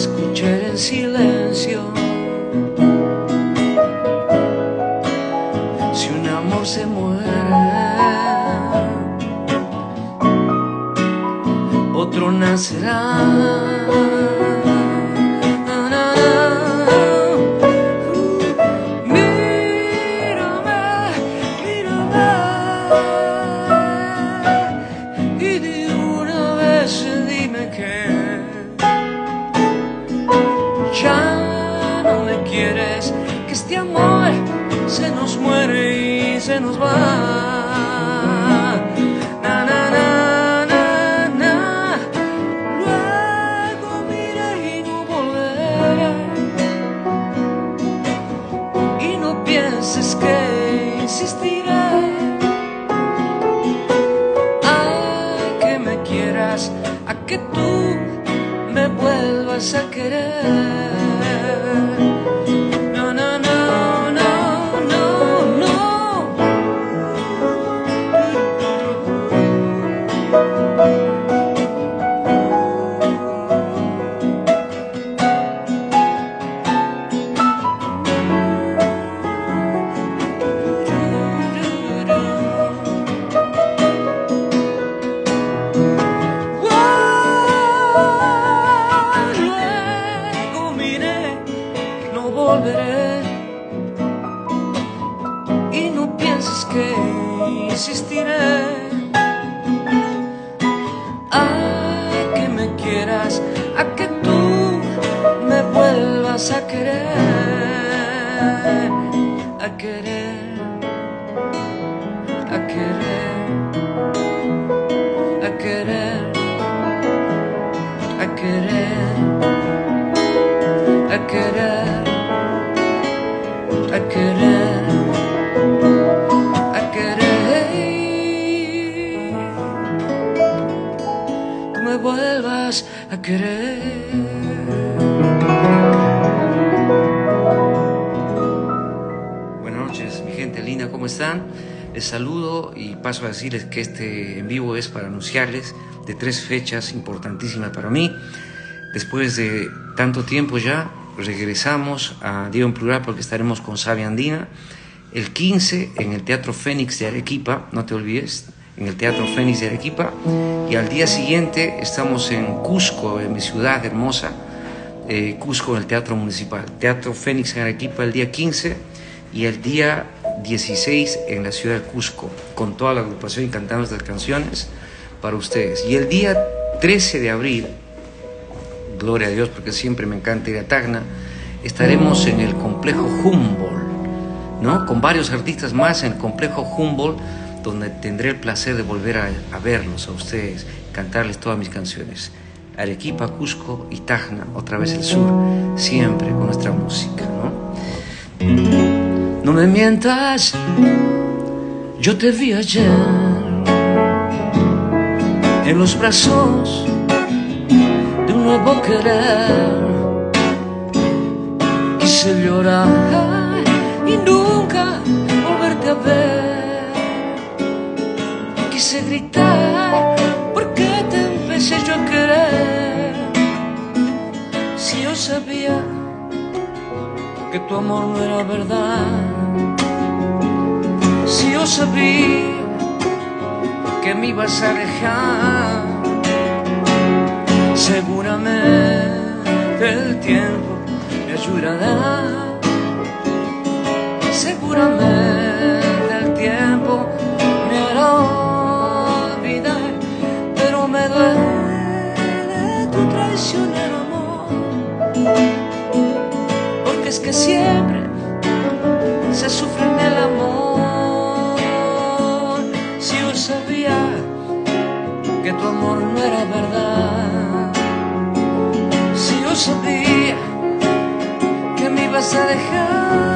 Escuchar en silencio. Si un amor se muere, otro nacerá. Y se nos va. Na, na, na, na. Luego mira y no volveré. Y no pienses que insistiré a que me quieras, a que tú me vuelvas a querer. A querer, a querer, a querer, a querer, a querer, a querer, a querer. Que me vuelvas a querer. ¿Cómo están? Les saludo y paso a decirles que este en vivo es para anunciarles de tres fechas importantísimas para mí. Después de tanto tiempo ya, regresamos a Diego en Plural porque estaremos con Sabia Andina. El 15 en el Teatro Fénix de Arequipa, no te olvides, en el Teatro Fénix de Arequipa. Y al día siguiente estamos en Cusco, en mi ciudad hermosa, eh, Cusco, en el Teatro Municipal. Teatro Fénix en Arequipa el día 15 y el día 16 en la ciudad de Cusco, con toda la agrupación y cantando estas canciones para ustedes. Y el día 13 de abril, gloria a Dios, porque siempre me encanta ir a Tacna, estaremos en el complejo Humboldt, ¿no? Con varios artistas más en el complejo Humboldt, donde tendré el placer de volver a, a verlos a ustedes, cantarles todas mis canciones. Arequipa, Cusco y Tacna, otra vez el sur, siempre con nuestra música, ¿no? No me mientas, yo te vi ayer en los brazos de un nuevo querer. Quise llorar y nunca volverte a ver. Quise gritar porque te empecé yo a querer. Si yo sabía que tu amor no era verdad. Si yo sabía que me ibas a dejar, seguramente el tiempo me ayudará. Seguramente el tiempo me hará olvidar, pero me duele tu traicionero amor, porque es que siempre se sufre en el amor. Si yo sabía que tu amor no era verdad, si yo sabía que me ibas a dejar.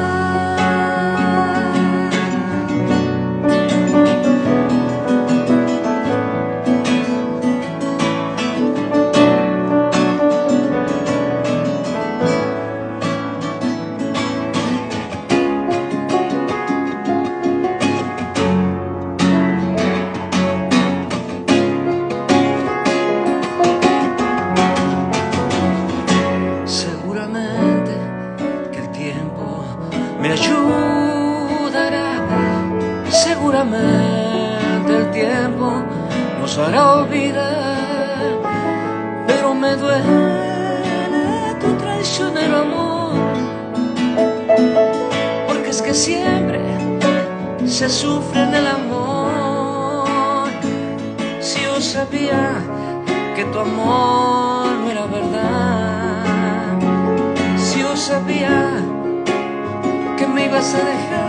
Que me ibas a dejar.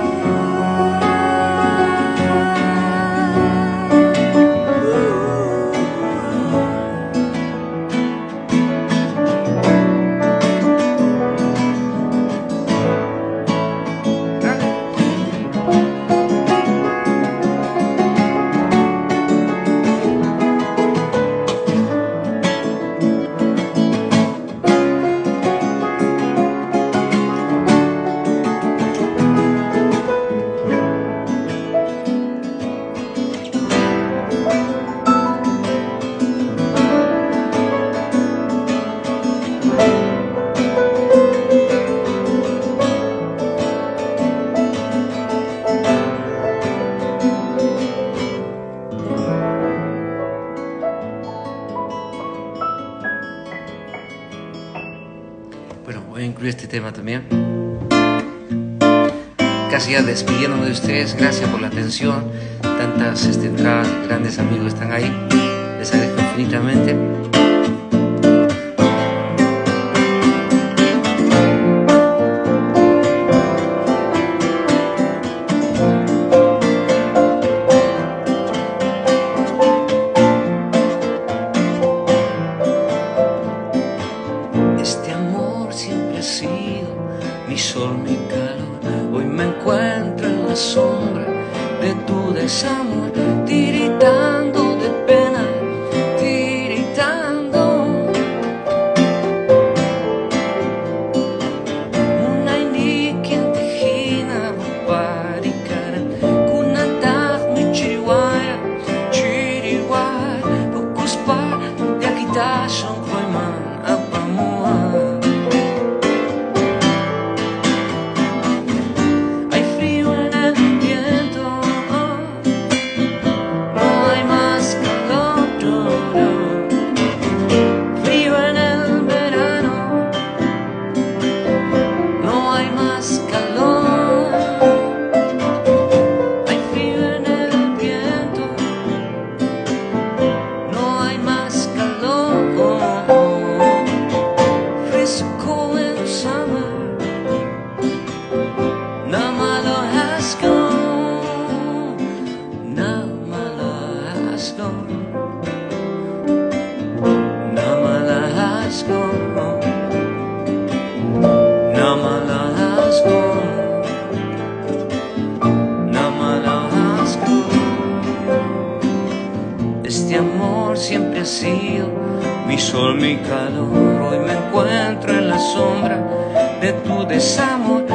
También. Casi ya despidiéndome de ustedes, gracias por la atención. Tantas este, grandes amigos están ahí. Les agradezco infinitamente. Sombra de tu desamor,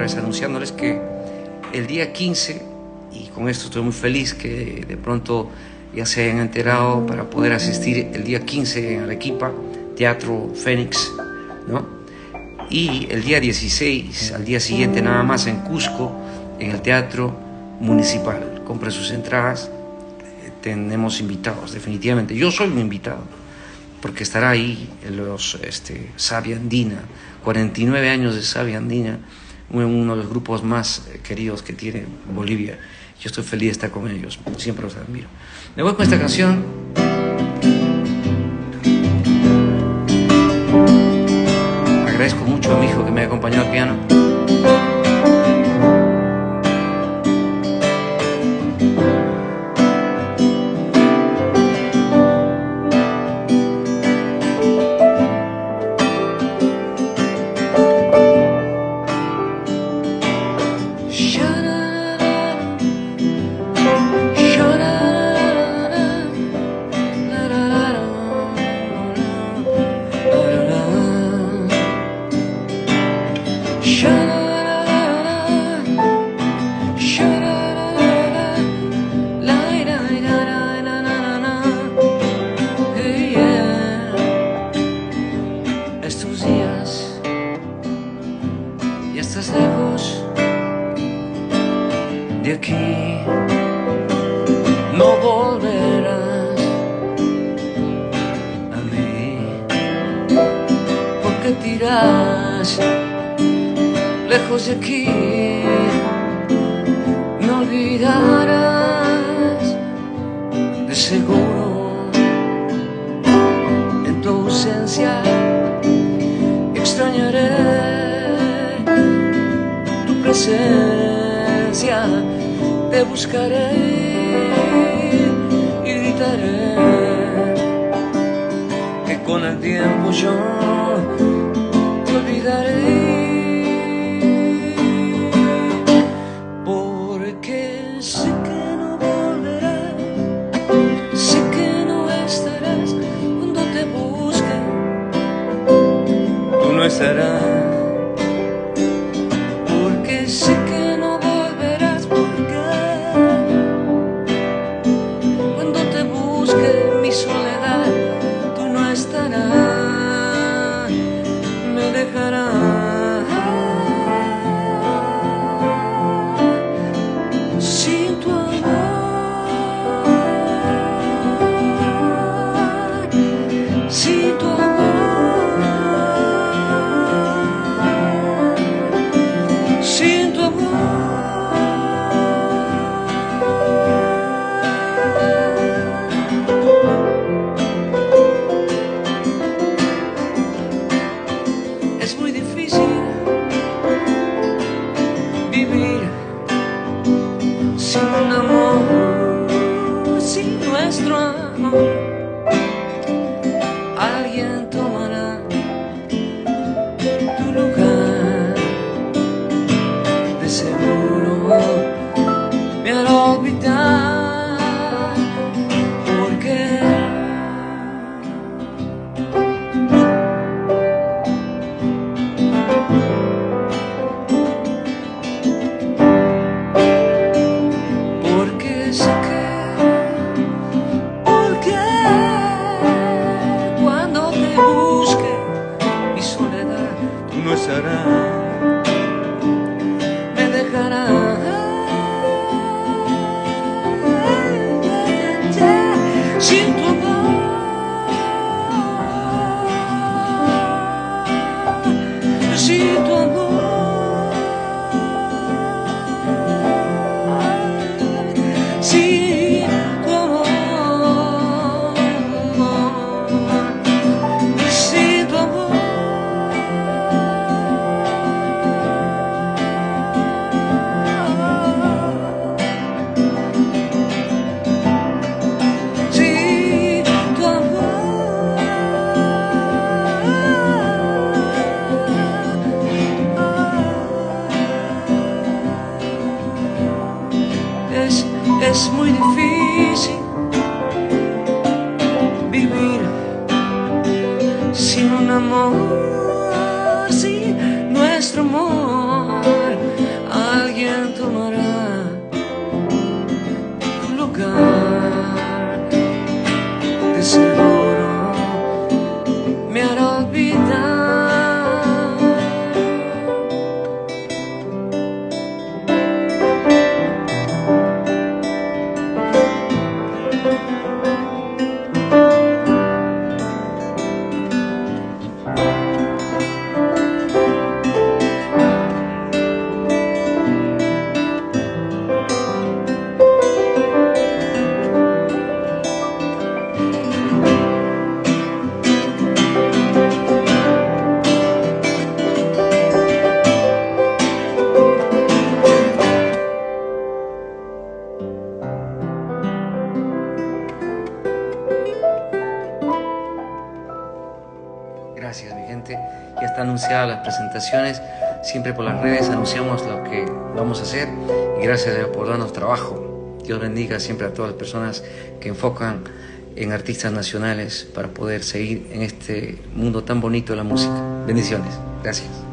otra vez anunciándoles que el día 15, y con esto estoy muy feliz que de pronto ya se hayan enterado para poder asistir el día 15 en Arequipa, Teatro Fénix, ¿no? Y el día 16, al día siguiente nada más en Cusco, en el Teatro Municipal. Compre sus entradas, eh, tenemos invitados, definitivamente. Yo soy un invitado, porque estará ahí los este, Sabia Andina, 49 años de Sabia Andina, uno de los grupos más eh, queridos que tiene Bolivia. Yo estoy feliz de estar con ellos, siempre los admiro. Me voy con esta canción. Agradezco mucho a mi hijo que me acompañó al piano. De aquí, me olvidarás de seguro en tu ausencia extrañaré tu presencia, te buscaré y gritaré que con el tiempo yo te olvidaré. Porque sé que no volverás, porque cuando te busque mi soledad, Siempre por las redes anunciamos lo que vamos a hacer. Y gracias a Dios por darnos trabajo. Dios bendiga siempre a todas las personas que enfocan en artistas nacionales para poder seguir en este mundo tan bonito de la música. Bendiciones. Gracias.